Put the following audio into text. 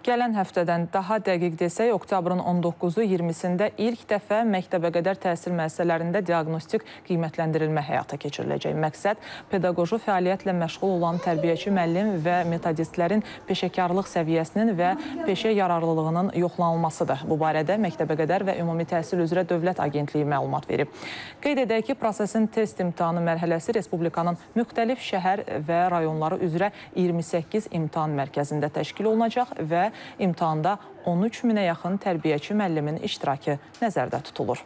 Gələn həftədən daha dəqiq desək, oktyabrın 19-u 20-sində ilk dəfə məktəbəqədər təhsil müəssisələrində diaqnostik qiymətləndirilmə həyata keçiriləcək. Məqsəd pedaqoji fəaliyyətlə məşğul olan tərbiyəçi müəllim və metodistlərin peşəkarlıq səviyyəsinin və peşə yararlılığının yoxlanılmasıdır. Bu barədə məktəbəqədər və ümumi təhsil üzrə Dövlət Agentliyi məlumat verib. Qeyd edək ki, prosesin test imtahanı mərhələsi Respublikanın müxtəlif şəhər və rayonları üzrə 28 imtahan mərkəzində təşkil olunacaq və imtahanda 13 minə yaxın tərbiyəçi müəllimin iştirakı nəzərdə tutulur.